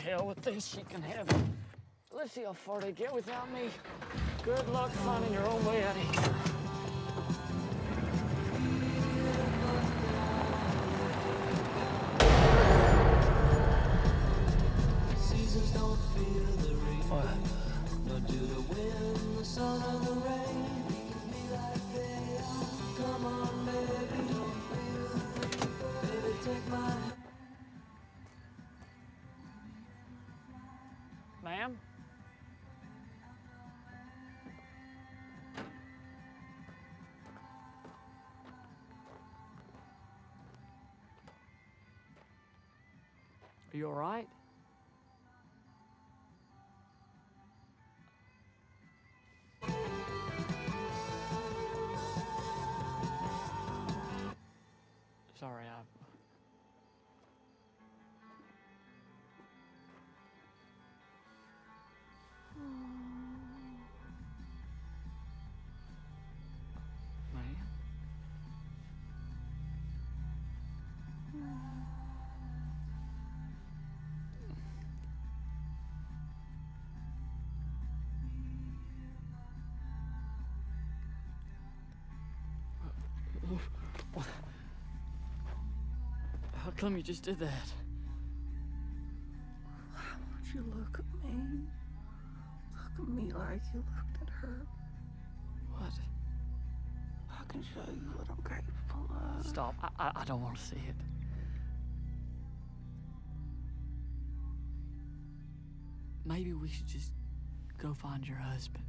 hell with this. She can have it. Let's see how far they get without me. Good luck finding your own way out of here. Ma'am? Are you all right? How come you just did that? Why won't you look at me? Look at me like you looked at her. What? I can show you what I'm capable of. Stop. I, I, I don't want to see it. Maybe we should just go find your husband.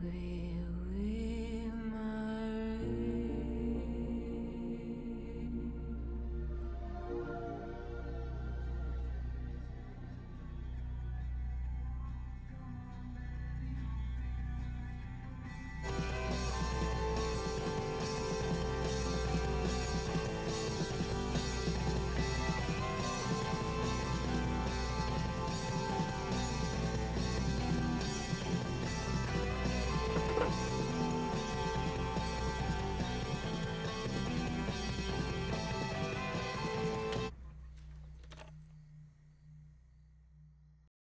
with